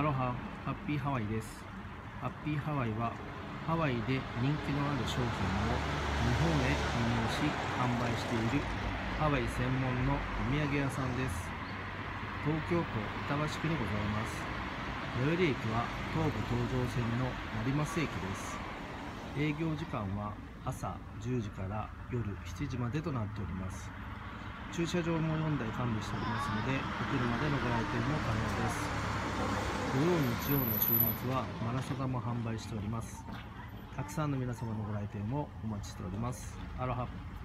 アロハ、ハッピーハワイです。ハッピーハワイは、ハワイで人気のある商品を日本へ輸入し販売しているハワイ専門のお土産屋さんです。東京都板橋区にございます。最寄り駅は東武東上線の成増駅です。営業時間は朝10時から夜7時までとなっております。駐車場も4台完備しておりますので、お車でのご来店も可。土曜日曜の週末はマラサダも販売しております。たくさんの皆様のご来店をお待ちしております。アロハ。